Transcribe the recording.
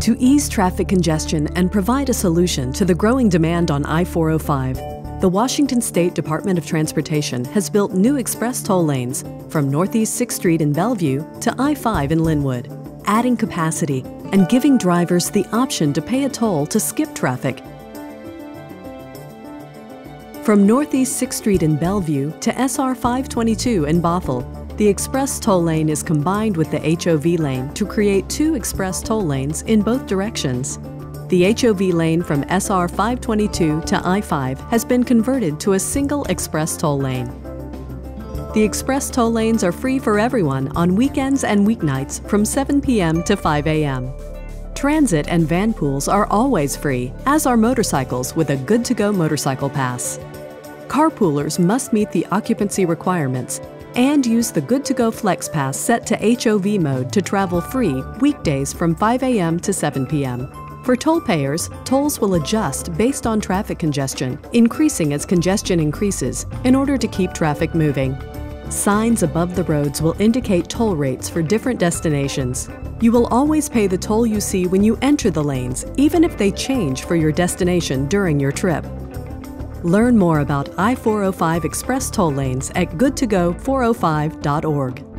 To ease traffic congestion and provide a solution to the growing demand on I-405, the Washington State Department of Transportation has built new express toll lanes from Northeast 6th Street in Bellevue to I-5 in Lynnwood, adding capacity and giving drivers the option to pay a toll to skip traffic. From Northeast 6th Street in Bellevue to SR 522 in Bothell, the express toll lane is combined with the HOV lane to create two express toll lanes in both directions. The HOV lane from SR 522 to I-5 has been converted to a single express toll lane. The express toll lanes are free for everyone on weekends and weeknights from 7 p.m. to 5 a.m. Transit and van pools are always free, as are motorcycles with a Good to Go motorcycle pass. Carpoolers must meet the occupancy requirements and use the Good to Go Flex Pass set to HOV mode to travel free weekdays from 5 a.m. to 7 p.m. For toll payers, tolls will adjust based on traffic congestion, increasing as congestion increases in order to keep traffic moving. Signs above the roads will indicate toll rates for different destinations. You will always pay the toll you see when you enter the lanes, even if they change for your destination during your trip. Learn more about I-405 Express toll lanes at goodtogo405.org.